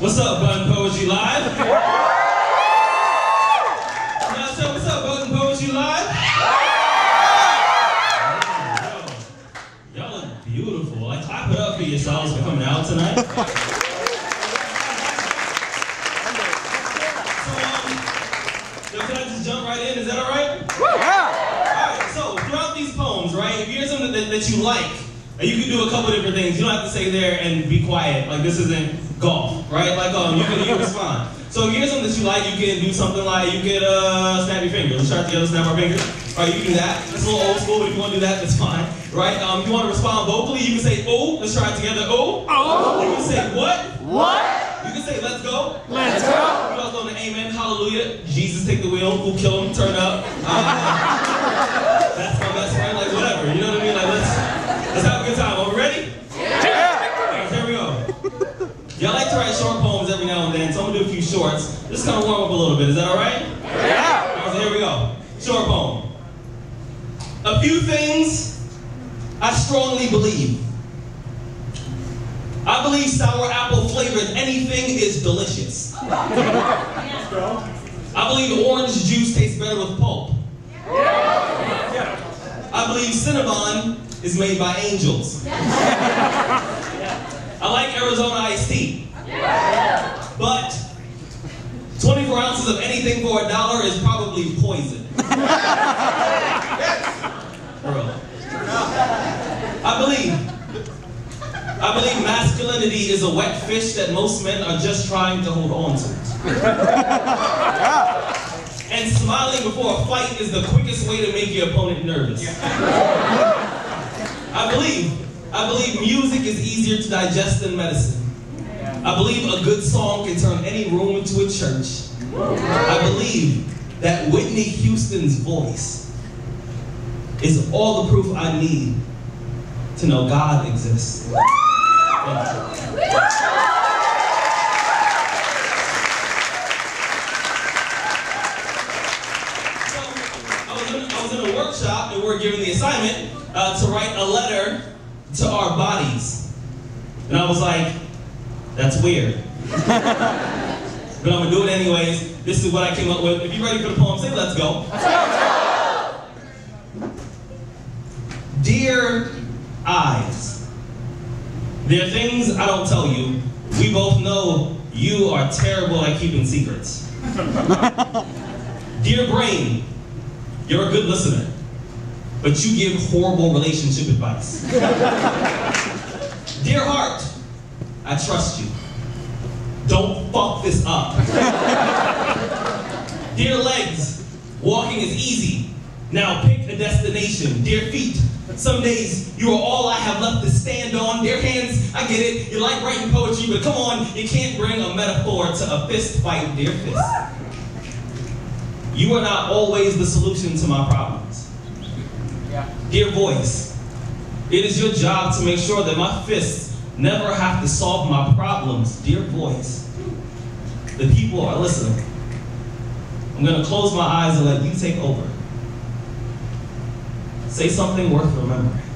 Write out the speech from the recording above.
What's up, Button Poetry Live? Say what's up, Button Poetry Live? Y'all look beautiful. Like clap it up for yourselves for coming out tonight. So, um, yo, can I just jump right in? Is that all right? Alright, so throughout these poems, right, if you hear something that, that you like, and you can do a couple different things. You don't have to stay there and be quiet. Like this isn't golf, right? Like um, you can you can respond. So if you hear something that you like, you can do something like you could uh, snap your finger. Let's try together, snap our fingers. All right, you can do that. It's a little old school, but if you want to do that, that's fine, right? Um, you want to respond vocally, you can say "oh." Let's try it together. Oh. Oh. You can say what? What? You can say "let's go." Let's go. You also know amen, hallelujah, Jesus take the wheel, who kill him, turn up that's my best friend, like whatever. You know what I mean? Like let's let's have a good time. Are we ready? Alright, here we go. Y'all like to write short poems every now and then, so I'm gonna do a few shorts. Just kind of warm up a little bit. Is that all right? Yeah. Alright, so here we go. Short poem. A few things I strongly believe. I believe sour apple flavored anything is delicious. I believe orange juice tastes better with pulp. I believe Cinnabon is made by angels. I like Arizona iced tea. But 24 ounces of anything for a dollar is probably poison. Bro. I believe. I believe masculinity is a wet fish that most men are just trying to hold on to. And smiling before a fight is the quickest way to make your opponent nervous. I believe, I believe music is easier to digest than medicine. I believe a good song can turn any room into a church. I believe that Whitney Houston's voice is all the proof I need to know God exists. I was, in, a workshop and we were given the assignment uh, to write a letter to our bodies. And I was like, that's weird. but I'm gonna do it anyways. This is what I came up with. If you're ready for the poem, say let's go. Dear eyes, there are things I don't tell you. We both know you are terrible at keeping secrets. Dear brain, you're a good listener, but you give horrible relationship advice. Dear heart, I trust you. Don't fuck this up. Dear legs, walking is easy. Now pick a destination. Dear feet, some days you are all I have left to stand on. Dear hands, I get it. You like writing poetry, but come on, you can't bring a metaphor to a fist fight, dear fist. You are not always the solution to my problems. Dear voice, it is your job to make sure that my fists never have to solve my problems. Dear voice, the people are listening. I'm going to close my eyes and let you take over. Say something worth remembering.